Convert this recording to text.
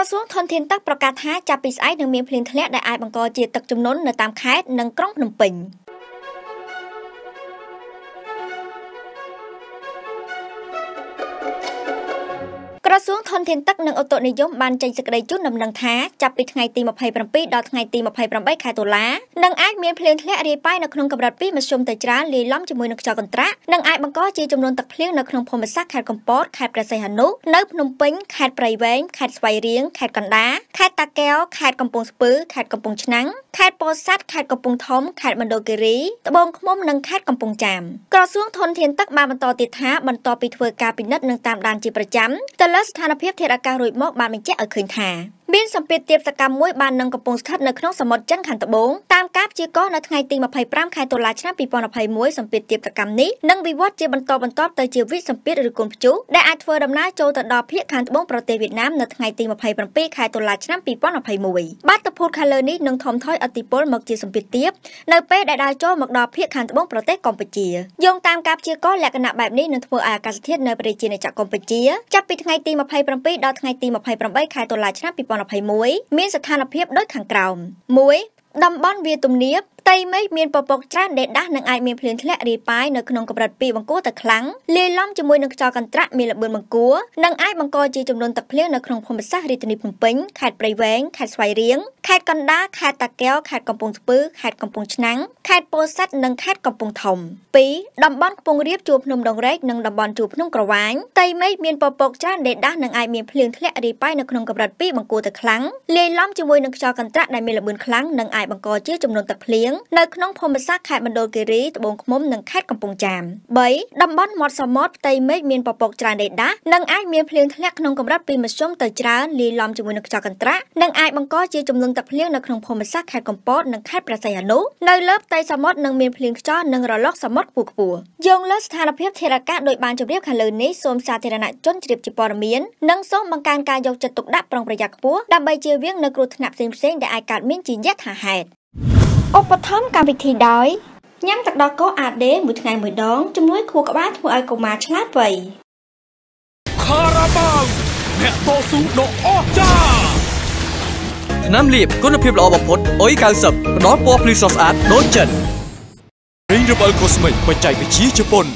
ក្រសួងធនធានទឹកប្រកាសថាចាប់ពីស្អែកនឹងមានភ្លៀងធ្លាក់ដែលអាចបង្កជាទឹកជំនន់នៅតាមខេត្តនិងក្រុងភ្នំពេញ ក្រសួងធនធានទឹកនិងឧតុនិយមបានចេញសេចក្តីជូនដំណឹងថាចាប់ពីថ្ងៃទី27ដល់ថ្ងៃទី28ខែតុលានឹងអាចមានភ្លៀងធ្លាក់រាយប៉ាយនៅក្នុងកម្រិតពីមធ្យមទៅច្រើនលាយឡំជាមួយនឹងខ្យល់កន្ត្រាក់និងអាចបង្កជាចំនួនទឹកភ្លៀងនៅក្នុងភូមិសាស្ត្រខេត្តកំពតខេត្តព្រះសីហនុនៅភ្នំពេញខេត្តព្រៃវែងខេត្តស្វាយរៀងខេត្តកណ្ដាលខេត្តតាកែវខេត្តកំពង់ស្ពឺខេត្តកំពង់ឆ្នាំងខេត្តពោធិ៍សាត់ខេត្តកំពង់ធំខេត្តមណ្ឌលគិរីត្បូងឃ្មុំនិងខេត្តកំពង់ចាមក្រសួងធនធានទឹកបានបន្តទៀតថាបន្ទាប់ពីធ្វើការពិនិត្យនិងតាមដានជាប្រចាំទៅលើស្ថានភាពធាតុអាកាសរួចមកបានបញ្ជាក់ឲ្យឃើញថា មានសម្ពាធទាបសកម្មមួយបាននឹងកំពុងស្ថិតនៅក្នុងសមុទ្រចិនខាងត្បូងតាមការព្យាករណ៍នៅថ្ងៃទី25ខែតុលាឆ្នាំ2021សម្ពាធទាបសកម្មនេះនឹងវិវត្តជាបន្តបន្ទាប់ទៅជាវិសម្ពាធឬកូនព្យុះដែលអាចធ្វើដំណើរចូលទៅដល់ភាគខាងត្បូងប្រទេសវៀតណាមនៅថ្ងៃទី27ខែតុលាឆ្នាំ2021បាតុភូតខាងលើនេះនឹងថមថយអតិពលមកជាសម្ពាធទាបនៅពេលដែលដើរចូលមកដល់ភាគខាងត្បូងប្រទេសកម្ពុជាយោងតាមការព្យាករណ៍លក្ខណៈបែបនេះនឹងធ្វើឲ្យអាកាសធាតុនៅប្រទេសជាណាចក្រកម្ពុជាចាប់ពីថ្ងៃទី27ដល់ថ្ងៃទី28ខែតុលាឆ្នាំ2021មានស្ថានភាពដូចខាងក្រោម1តំបន់វាទំនាប ផ្ទៃមេឃមានពពកច្រើនដែលដាស់នឹងអាចមានភ្លៀងធ្លាក់រាយប៉ាយនៅក្នុងកម្រិតពីបង្គួរទៅខ្លាំងលាយឡំជាមួយនឹងខ្យល់កន្ត្រាក់មានល្បឿនបង្គួរនិងអាចបង្កជាចំនួនទឹកភ្លៀងនៅក្នុងភូមិសាស្ត្ររាជធានីភ្នំពេញខេត្តព្រៃវែងខេត្តស្វាយរៀងខេត្តកណ្ដាលខេត្តតាកែវខេត្តកំពង់ស្ពឺខេត្តកំពង់ឆ្នាំងខេត្តពោធិ៍សាត់និងខេត្តកំពង់ធំ2តំបន់ខ្ពង់រាបជួរភ្នំដងរែកនិងតំបន់ជួរភ្នំក្រវាញផ្ទៃមេឃមានពពកច្រើនដែលដាស់នឹងអាចមានភ្លៀងធ្លាក់រាយប៉ាយនៅក្នុងកម្រិតពីបង្គួរទៅខ្លាំងលាយឡំជាមួយនឹងខ្យល់កន្ត្រាក់ដែលមានល្បឿនខ្លាំងនិងអាចបង្កជាចំនួនទឹកភ្លៀងនៅក្នុងភូមិមិសាខេត្តមណ្ឌលគិរីត្បូងឃ្មុំនិងខេត្តកំពង់ចាម3តំបន់មាត់សមុទ្រផ្ទៃមេឃមានពពកច្រើនដេដានិងអាចមានភ្លៀងធ្លាក់ក្នុងកម្រិតពីមធ្យមទៅច្រើនលាយឡំជាមួយនឹងខ្យល់កន្ត្រាក់និងអាចបង្កជាចំនួនទឹកភ្លៀងនៅក្នុងភូមិសាស្ត្រខេត្តកំពតនិងខេត្តព្រះសីហនុនៅលើផ្ទៃសមុទ្រនឹងមានភ្លៀងខ្យល់និងរលកសមុទ្រខ្ពស់ៗយោងលើស្ថានភាពធាតុអាកាសដោយបានជម្រាបខាងលើនេះសូមសាធារណជនជ្រាបជាព័ត៌មាននិងសូមបង្កើនការយកចិត្តទុកដាក់ប្រុងប្រយ័ត្នខ្ពស់ដើម្បីជៀសវាងនូវគ្រោះថ្នាក់ផ្សេងៗដែលអាចកើតមានជាយថាហេតុ ឧបត្ថម្ភកម្មវិធីដោយញ៉ាំទឹកដោះគោ AD មួយថ្ងៃមួយដងជំនួយខួរក្បាលធ្វើឲ្យកុមារឆ្លាតវៃខារ៉ាបាវអ្នកតស៊ូដ៏អស្ចារ្យថ្នាំលាបគុណភាពល្អបំផុតអុយ90ផ្ដល់ពណ៌ភ្លឺស្រស់ស្អាតដូចចិន Ring Rebel Cosmic បច្ចេកវិទ្យាជប៉ុន